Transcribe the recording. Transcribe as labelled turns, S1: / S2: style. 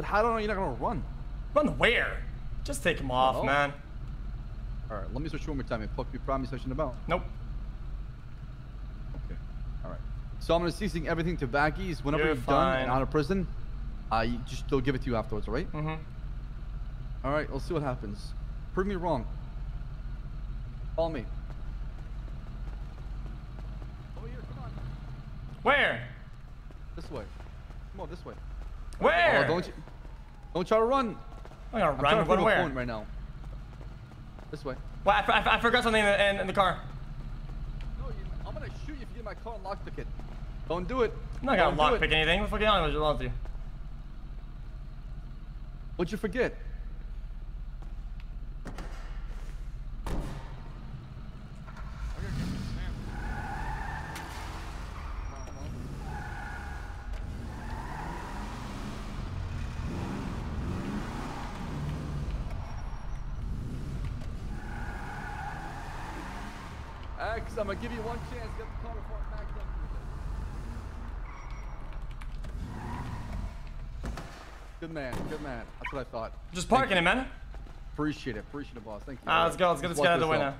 S1: But how do I know you're not gonna run?
S2: Run where? Just take him off, man.
S1: All right, let me switch one more time and fuck you promise session about.
S2: Nope.
S1: Okay. All right. So I'm gonna ceasing everything to baggies. Whenever
S2: You're
S1: you're done and out of prison, uh, you just they'll give it to you afterwards, all right?
S2: Mm-hmm.
S1: All right. Let's see what happens. Prove me wrong. Follow me. Over here. Come on.
S2: Where?
S1: This way. Come on, this way.
S2: Where?
S1: Oh, don't you? Don't try to run.
S2: I'm gonna
S1: I'm trying
S2: run.
S1: to
S2: Run
S1: a
S2: where?
S1: point right now. This way.
S2: Well, I, I, I forgot something in the, in, in the car.
S1: No, you, I'm gonna shoot you if you get my car and lockpick it. Don't do it.
S2: I'm not gonna
S1: Don't do it.
S2: lockpick anything. What the fuck are you on with you?
S1: What'd you forget? X, I'm gonna give you one chance. Get the it backs up. Good man, good man. That's what I thought.
S2: Just parking it, man.
S1: Appreciate it, appreciate it, boss. Thank you.
S2: Ah, let's go. Let's get this guy out of the way now.